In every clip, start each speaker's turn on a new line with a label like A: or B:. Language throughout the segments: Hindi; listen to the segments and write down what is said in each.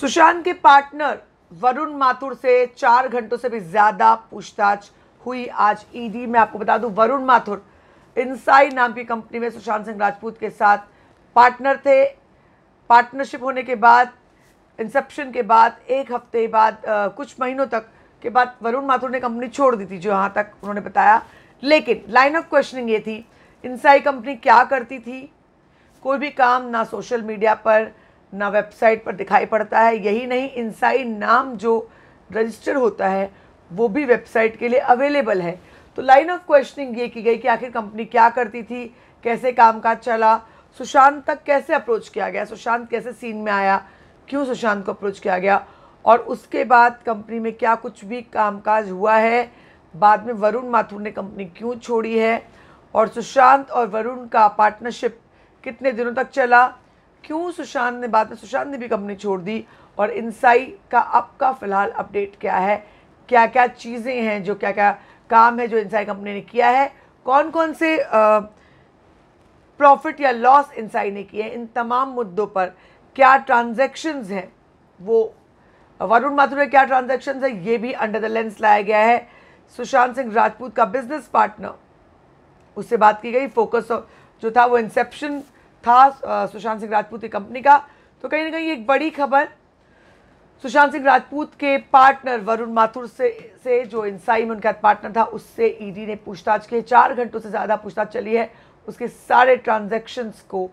A: सुशांत के पार्टनर वरुण माथुर से चार घंटों से भी ज़्यादा पूछताछ हुई आज ईडी में। आपको बता दूँ वरुण माथुर इंसाई नाम की कंपनी में सुशांत सिंह राजपूत के साथ पार्टनर थे। पार्टनरशिप होने के बाद इंसेप्शन के बाद एक हफ़्ते बाद आ, कुछ महीनों तक के बाद वरुण माथुर ने कंपनी छोड़ दी थी जो यहाँ तक उन्होंने बताया। लेकिन लाइन ऑफ़ क्वेश्चनिंग ये थी इंसाई कंपनी क्या करती थी? कोई भी काम ना सोशल मीडिया पर ना वेबसाइट पर दिखाई पड़ता है, यही नहीं इंसाई नाम जो रजिस्टर होता है, वो भी वेबसाइट के लिए अवेलेबल है। तो लाइन ऑफ़ क्वेश्चनिंग ये की गई कि आखिर कंपनी क्या करती थी, कैसे कामकाज चला, सुशांत तक कैसे अप्रोच किया गया, सुशांत कैसे सीन में आया, क्यों सुशांत को अप्रोच किया गया, और उसके बाद कंपनी में क्या कुछ भी कामकाज हुआ है, बाद में वरुण माथुर ने कंपनी क्यों छोड़ी है, और सुशांत और वरुण का पार्टनरशिप कितने दिनों तक चला क्यों सुशांत ने बाद में सुशांत ने भी कंपनी छोड़ दी? और इंसाई का अब का फ़िलहाल अपडेट क्या है? क्या क्या चीज़ें हैं जो क्या क्या काम है जो इंसाई कंपनी ने किया है? कौन कौन से प्रॉफिट या लॉस इंसाई ने किए इन तमाम मुद्दों पर क्या ट्रांजैक्शंस हैं? वो, वरुण माथुर क्या ट्रांजैक्शंस है? ये भी अंडर द लेंस लाया गया है। सुशांत सिंह राजपूत का बिज़नेस पार्टनर, उससे बात की गई। फोकस जो था वो इंसेप्शन था सुशांत सिंह राजपूत की कंपनी का। तो कहीं ना कहीं एक बड़ी खबर, सुशांत सिंह राजपूत के पार्टनर वरुण माथुर से से जो इंसाई में उनका पार्टनर था, उससे ईडी ने पूछताछ की चार घंटों से ज़्यादा पूछताछ चली है। उसके सारे ट्रांजैक्शंस को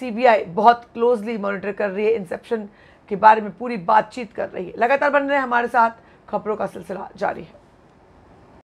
A: सीबीआई बहुत क्लोजली मॉनिटर कर रही है। इंसेप्शन के बारे में पूरी बातचीत कर रही है। लगातार बन रहे हैं हमारे साथ, खबरों का सिलसिला जारी है।